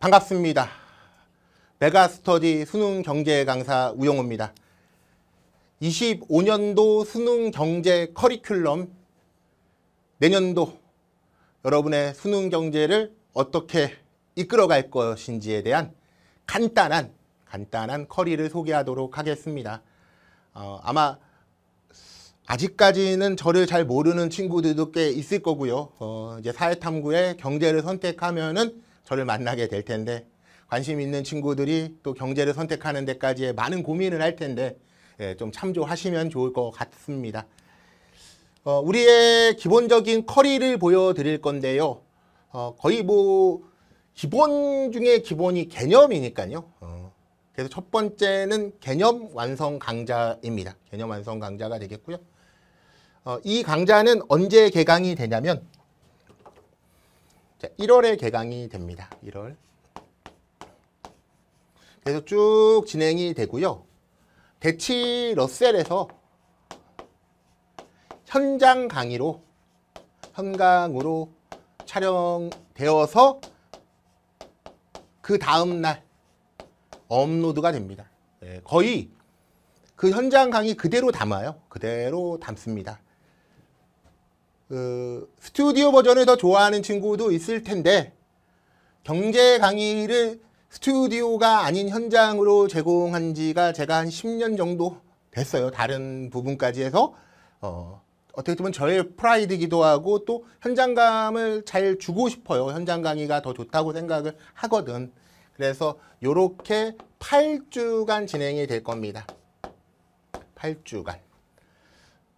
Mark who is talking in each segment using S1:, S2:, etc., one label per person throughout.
S1: 반갑습니다. 메가스터디 수능 경제 강사 우영호입니다. 25년도 수능 경제 커리큘럼 내년도 여러분의 수능 경제를 어떻게 이끌어갈 것인지에 대한 간단한 간단한 커리를 소개하도록 하겠습니다. 어, 아마 아직까지는 저를 잘 모르는 친구들도 꽤 있을 거고요. 어, 이제 사회탐구에 경제를 선택하면은 저를 만나게 될 텐데 관심 있는 친구들이 또 경제를 선택하는 데까지의 많은 고민을 할 텐데 예, 좀 참조하시면 좋을 것 같습니다. 어, 우리의 기본적인 커리를 보여드릴 건데요. 어, 거의 뭐 기본 중에 기본이 개념이니까요. 어, 그래서 첫 번째는 개념 완성 강좌입니다. 개념 완성 강좌가 되겠고요. 어, 이 강좌는 언제 개강이 되냐면 자, 1월에 개강이 됩니다. 1월. 그래서 쭉 진행이 되고요. 대치 러셀에서 현장 강의로 현강으로 촬영되어서 그 다음 날 업로드가 됩니다. 예, 거의 그 현장 강의 그대로 담아요. 그대로 담습니다. 그 스튜디오 버전을 더 좋아하는 친구도 있을 텐데 경제 강의를 스튜디오가 아닌 현장으로 제공한 지가 제가 한 10년 정도 됐어요. 다른 부분까지 해서 어, 어떻게 보면 저의 프라이드기도 하고 또 현장감을 잘 주고 싶어요. 현장 강의가 더 좋다고 생각을 하거든. 그래서 요렇게 8주간 진행이 될 겁니다. 8주간.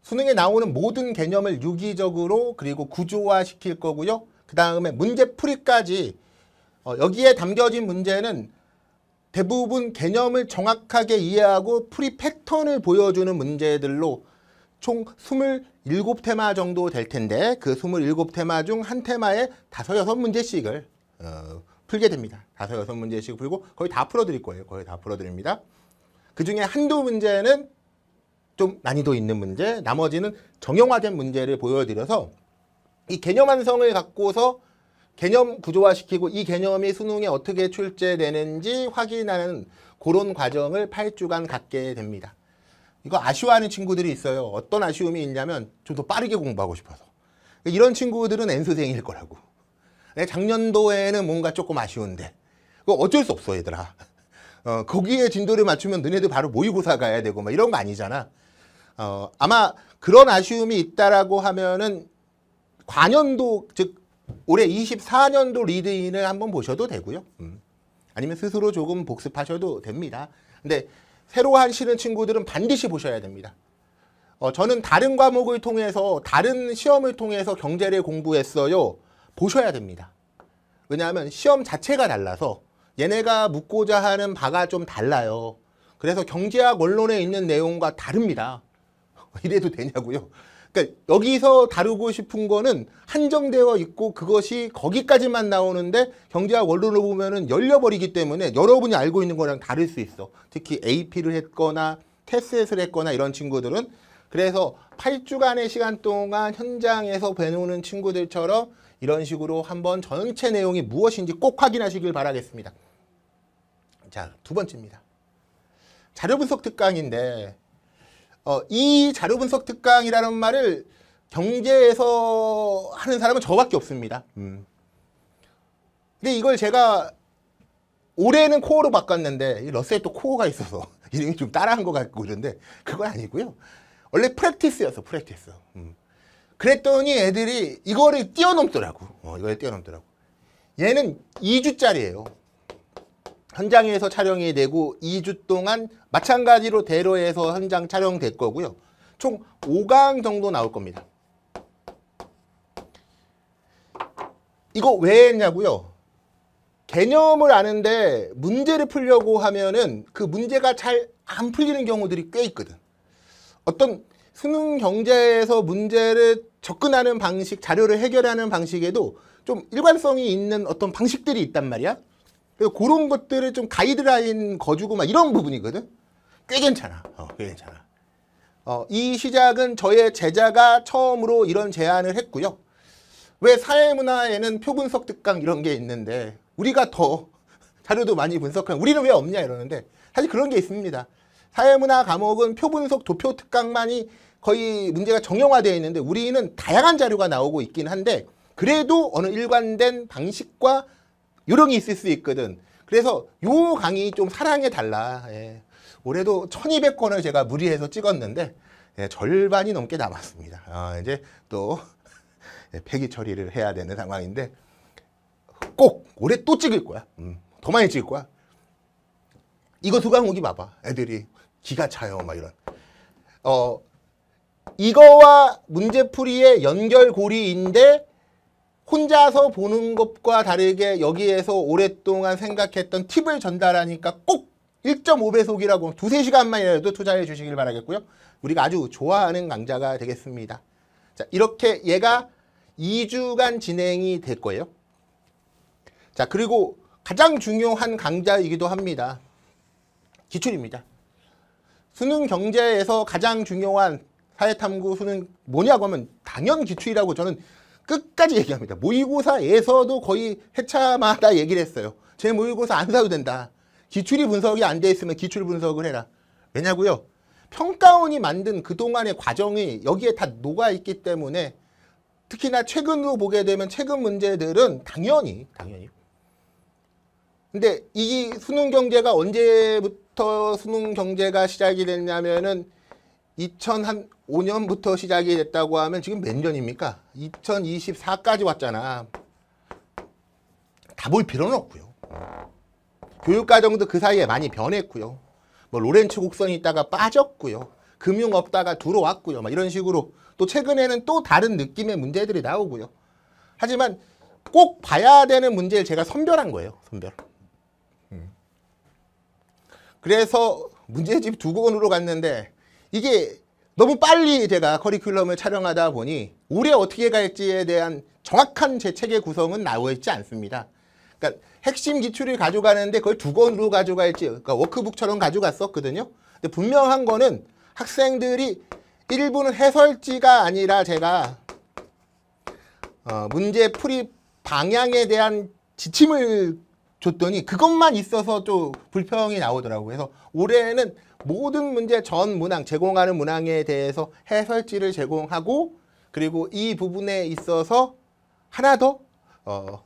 S1: 수능에 나오는 모든 개념을 유기적으로 그리고 구조화 시킬 거고요. 그 다음에 문제 풀이까지 어, 여기에 담겨진 문제는 대부분 개념을 정확하게 이해하고 풀이 패턴을 보여주는 문제들로 총 27테마 정도 될 텐데 그 27테마 중 한 테마에 5, 6문제씩을 어, 풀게 됩니다. 5, 6문제씩 풀고 거의 다 풀어드릴 거예요. 거의 다 풀어드립니다. 그 중에 한두 문제는 좀 난이도 있는 문제, 나머지는 정형화된 문제를 보여드려서 이 개념 완성을 갖고서 개념 구조화시키고 이 개념이 수능에 어떻게 출제되는지 확인하는 그런 과정을 8주간 갖게 됩니다. 이거 아쉬워하는 친구들이 있어요. 어떤 아쉬움이 있냐면 좀 더 빠르게 공부하고 싶어서. 이런 친구들은 N수생일 거라고. 작년도에는 뭔가 조금 아쉬운데 그거 어쩔 수 없어 얘들아. 어, 거기에 진도를 맞추면 너네들 바로 모의고사 가야 되고 막 이런 거 아니잖아. 어, 아마 그런 아쉬움이 있다라고 하면은 과년도 즉 올해 24년도 리드인을 한번 보셔도 되고요. 음. 아니면 스스로 조금 복습하셔도 됩니다. 근데 새로 하시는 친구들은 반드시 보셔야 됩니다. 어, 저는 다른 과목을 통해서 다른 시험을 통해서 경제를 공부했어요. 보셔야 됩니다. 왜냐하면 시험 자체가 달라서 얘네가 묻고자 하는 바가 좀 달라요. 그래서 경제학 원론에 있는 내용과 다릅니다. 이래도 되냐고요. 그러니까 여기서 다루고 싶은 거는 한정되어 있고 그것이 거기까지만 나오는데 경제학 원론을 보면은 열려버리기 때문에 여러분이 알고 있는 거랑 다를 수 있어. 특히 AP를 했거나 테스트를 했거나 이런 친구들은 그래서 8주간의 시간 동안 현장에서 배우는 친구들처럼 이런 식으로 한번 전체 내용이 무엇인지 꼭 확인하시길 바라겠습니다. 자, 두 번째입니다. 자료 분석 특강인데 어, 이 자료 분석 특강이라는 말을 경제에서 하는 사람은 저밖에 없습니다. 음. 근데 이걸 제가 올해는 코어로 바꿨는데 러셀에 또 코어가 있어서 이름이 좀 따라한 것 같고 그런데 그건 아니고요. 원래 프랙티스였어, 프랙티스. 음. 그랬더니 애들이 이거를 뛰어넘더라고. 어, 이걸 뛰어넘더라고. 얘는 2주짜리예요. 현장에서 촬영이 되고 2주 동안 마찬가지로 대로에서 현장 촬영될 거고요. 총 5강 정도 나올 겁니다. 이거 왜 했냐고요? 개념을 아는데 문제를 풀려고 하면은 그 문제가 잘 안 풀리는 경우들이 꽤 있거든. 어떤 수능 경제에서 문제를 접근하는 방식, 자료를 해결하는 방식에도 좀 일관성이 있는 어떤 방식들이 있단 말이야. 그런 것들을 좀 가이드라인 거주고 막 이런 부분이거든. 꽤 괜찮아. 어, 꽤 괜찮아. 어, 이 시작은 저의 제자가 처음으로 이런 제안을 했고요. 왜 사회문화에는 표분석 특강 이런 게 있는데 우리가 더 자료도 많이 분석한 우리는 왜 없냐 이러는데 사실 그런 게 있습니다. 사회문화 과목은 표분석 도표 특강만이 거의 문제가 정형화되어 있는데 우리는 다양한 자료가 나오고 있긴 한데 그래도 어느 일관된 방식과 요령이 있을 수 있거든. 그래서 요 강의 좀 사랑해 달라. 예. 올해도 1200권을 제가 무리해서 찍었는데 예, 절반이 넘게 남았습니다. 아, 이제 또 예, 폐기 처리를 해야 되는 상황인데 꼭 올해 또 찍을 거야. 음, 더 많이 찍을 거야. 이거 두 과목이 봐봐. 애들이 기가 차요. 막 이런. 어, 이거와 문제풀이의 연결고리인데 혼자서 보는 것과 다르게 여기에서 오랫동안 생각했던 팁을 전달하니까 꼭 1.5배속이라고 두세 시간만이라도 투자해 주시길 바라겠고요. 우리가 아주 좋아하는 강좌가 되겠습니다. 자, 이렇게 얘가 2주간 진행이 될 거예요. 자, 그리고 가장 중요한 강좌이기도 합니다. 기출입니다. 수능 경제에서 가장 중요한 사회탐구 수능 뭐냐고 하면 당연 기출이라고 저는 끝까지 얘기합니다. 모의고사에서도 거의 회차마다 얘기를 했어요. 제 모의고사 안 사도 된다. 기출이 분석이 안 돼 있으면 기출 분석을 해라. 왜냐고요? 평가원이 만든 그동안의 과정이 여기에 다 녹아있기 때문에 특히나 최근으로 보게 되면 최근 문제들은 당연히 당연히 근데 이 수능 경제가 언제부터 수능 경제가 시작이 됐냐면은 2005년부터 시작이 됐다고 하면 지금 몇 년입니까? 2024까지 왔잖아. 다 볼 필요는 없고요. 교육과정도 그 사이에 많이 변했고요. 뭐 로렌츠 곡선이 있다가 빠졌고요. 금융 없다가 들어왔고요. 막 이런 식으로 또 최근에는 또 다른 느낌의 문제들이 나오고요. 하지만 꼭 봐야 되는 문제를 제가 선별한 거예요. 선별. 음. 그래서 문제집 두 권으로 갔는데 이게 너무 빨리 제가 커리큘럼을 촬영하다 보니 올해 어떻게 갈지에 대한 정확한 제 책의 구성은 나와 있지 않습니다. 그러니까 핵심 기출을 가져가는데 그걸 두 권으로 가져갈지 그러니까 워크북처럼 가져갔었거든요. 근데 분명한 거는 학생들이 일부는 해설지가 아니라 제가 어, 문제 풀이 방향에 대한 지침을 줬더니 그것만 있어서 좀 불평이 나오더라고요. 그래서 올해는 모든 문제 전 문항, 제공하는 문항에 대해서 해설지를 제공하고 그리고 이 부분에 있어서 하나 더 어,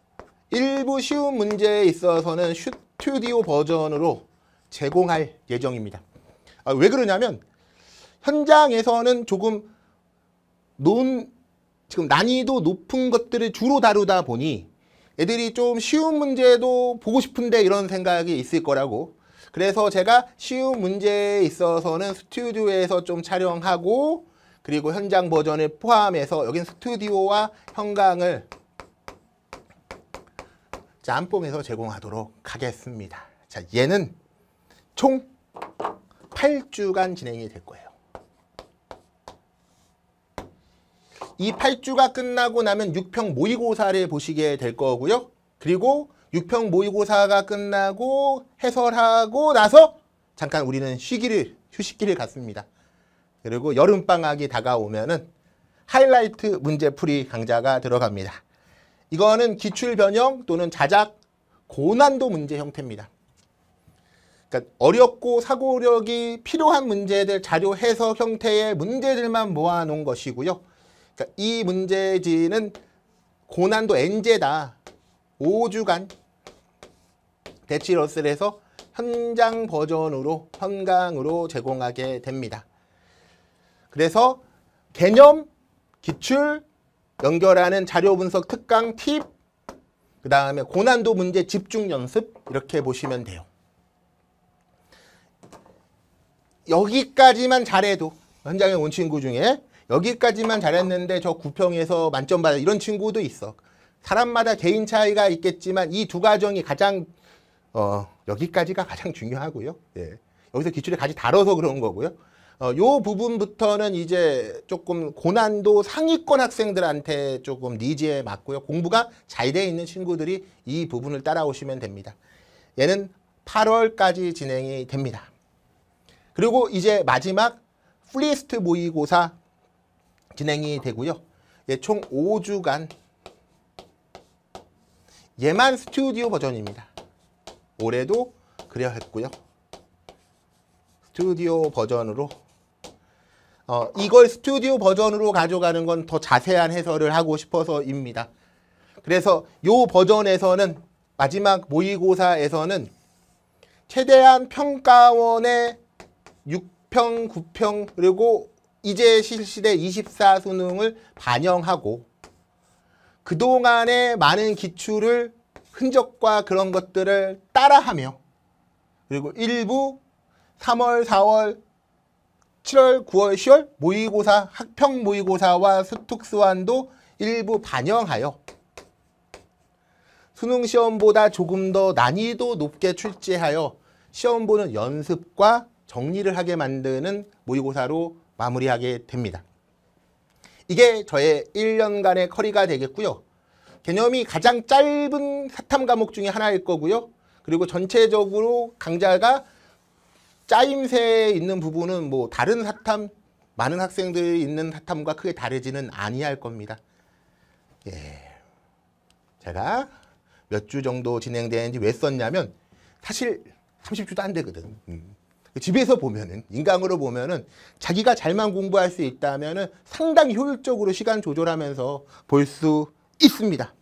S1: 일부 쉬운 문제에 있어서는 스튜디오 버전으로 제공할 예정입니다. 아, 왜 그러냐면 현장에서는 조금 논 지금 난이도 높은 것들을 주로 다루다 보니 애들이 좀 쉬운 문제도 보고 싶은데 이런 생각이 있을 거라고 그래서 제가 쉬운 문제에 있어서는 스튜디오에서 좀 촬영하고 그리고 현장 버전을 포함해서 여긴 스튜디오와 현강을 짬뽕에서 제공하도록 하겠습니다. 자, 얘는 총 8주간 진행이 될 거예요. 이 8주가 끝나고 나면 6평 모의고사를 보시게 될 거고요. 그리고 6평 모의고사가 끝나고 해설하고 나서 잠깐 우리는 쉬기를 휴식기를 갖습니다. 그리고 여름방학이 다가오면은 하이라이트 문제풀이 강좌가 들어갑니다. 이거는 기출 변형 또는 자작 고난도 문제 형태입니다. 그러니까 어렵고 사고력이 필요한 문제들 자료 해석 형태의 문제들만 모아놓은 것이고요. 그러니까 이 문제지는 고난도 N제다. 5주간 대치러스를 해서 현장 버전으로 현강으로 제공하게 됩니다. 그래서 개념, 기출, 연결하는 자료 분석 특강 팁, 그 다음에 고난도 문제 집중 연습 이렇게 보시면 돼요. 여기까지만 잘해도 현장에 온 친구 중에 여기까지만 잘했는데 저 구평에서 만점 받아 이런 친구도 있어. 사람마다 개인 차이가 있겠지만 이 두 과정이 가장 어, 여기까지가 가장 중요하고요. 예. 여기서 기출에 같이 다뤄서 그런 거고요. 어, 요 부분부터는 이제 조금 고난도 상위권 학생들한테 조금 needs에 맞고요. 공부가 잘 돼 있는 친구들이 이 부분을 따라오시면 됩니다. 얘는 8월까지 진행이 됩니다. 그리고 이제 마지막 플리스트 모의고사 진행이 되고요. 예, 총 5주간 얘만 스튜디오 버전입니다. 올해도 그려 했고요. 스튜디오 버전으로 어, 이걸 스튜디오 버전으로 가져가는 건 더 자세한 해설을 하고 싶어서입니다. 그래서 요 버전에서는 마지막 모의고사에서는 최대한 평가원의 6평, 9평 그리고 이제 실시된 24수능을 반영하고 그동안의 많은 기출을 흔적과 그런 것들을 따라하며 그리고 일부 3월, 4월, 7월, 9월, 10월 모의고사, 학평 모의고사와 수특수완도 일부 반영하여 수능 시험보다 조금 더 난이도 높게 출제하여 시험 보는 연습과 정리를 하게 만드는 모의고사로 마무리하게 됩니다. 이게 저의 1년간의 커리가 되겠고요. 개념이 가장 짧은 사탐 과목 중에 하나일 거고요. 그리고 전체적으로 강좌가 짜임새에 있는 부분은 뭐 다른 사탐, 많은 학생들이 있는 사탐과 크게 다르지는 아니할 겁니다. 예. 제가 몇 주 정도 진행되는지 왜 썼냐면 사실 30주도 안 되거든. 음. 집에서 보면은 인강으로 보면은 자기가 잘만 공부할 수 있다면은 상당히 효율적으로 시간 조절하면서 볼 수 있습니다.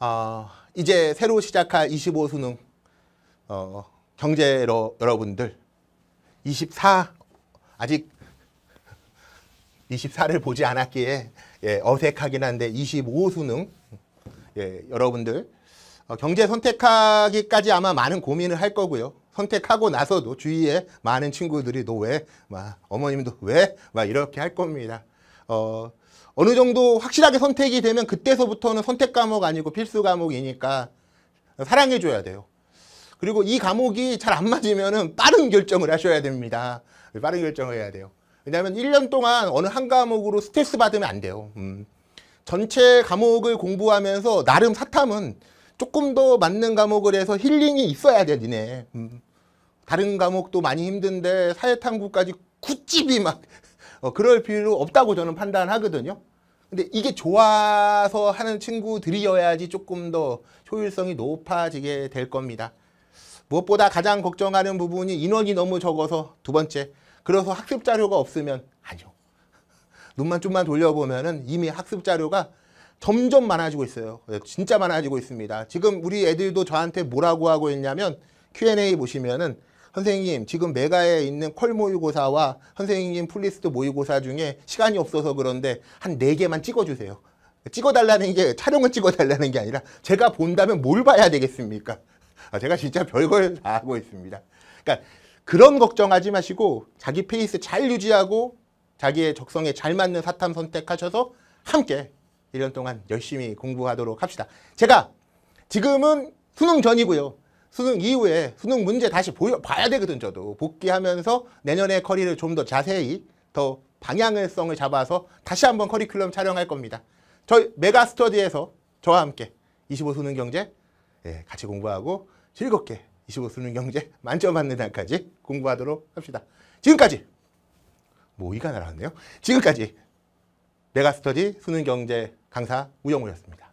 S1: 어, 이제 새로 시작할 25수능 어, 경제 여러분들 24 아직 24를 보지 않았기에 예, 어색하긴 한데 25수능 예, 여러분들 어, 경제 선택하기까지 아마 많은 고민을 할 거고요. 선택하고 나서도 주위에 많은 친구들이 너 왜? 막 어머님도 왜? 막 이렇게 할 겁니다. 어, 어느 정도 확실하게 선택이 되면 그때서부터는 선택 과목 아니고 필수 과목이니까 사랑해 줘야 돼요. 그리고 이 과목이 잘 안 맞으면은 빠른 결정을 하셔야 됩니다. 빠른 결정을 해야 돼요. 왜냐하면 1년 동안 어느 한 과목으로 스트레스 받으면 안 돼요. 음. 전체 과목을 공부하면서 나름 사탐은 조금 더 맞는 과목을 해서 힐링이 있어야 돼, 니네. 음. 다른 과목도 많이 힘든데 사회탐구까지 굳집이 막 어, 그럴 필요 없다고 저는 판단하거든요. 근데 이게 좋아서 하는 친구들이어야지 조금 더 효율성이 높아지게 될 겁니다. 무엇보다 가장 걱정하는 부분이 인원이 너무 적어서 두 번째. 그래서 학습 자료가 없으면 아니요. 눈만 좀만 돌려보면 은 이미 학습 자료가 점점 많아지고 있어요. 진짜 많아지고 있습니다. 지금 우리 애들도 저한테 뭐라고 하고 있냐면 Q&A 보시면은 선생님 지금 메가에 있는 퀄 모의고사와 선생님 풀리스트 모의고사 중에 시간이 없어서 그런데 한 네개만 찍어주세요. 찍어달라는 게 촬영을 찍어달라는 게 아니라 제가 본다면 뭘 봐야 되겠습니까? 아, 제가 진짜 별걸 다 하고 있습니다. 그러니까 그런 걱정하지 마시고 자기 페이스 잘 유지하고 자기의 적성에 잘 맞는 사탐 선택하셔서 함께 1년 동안 열심히 공부하도록 합시다. 제가 지금은 수능 전이고요. 수능 이후에 수능 문제 다시 보여 봐야 되거든 저도 복귀하면서 내년에 커리를 좀 더 자세히 더 방향성을 잡아서 다시 한번 커리큘럼 촬영할 겁니다. 저희 메가스터디에서 저와 함께 25 수능 경제 예, 같이 공부하고 즐겁게 25 수능 경제 만점 받는 날까지 공부하도록 합시다. 지금까지 모의가 날아왔네요. 지금까지 메가스터디 수능 경제 강사 우영우였습니다.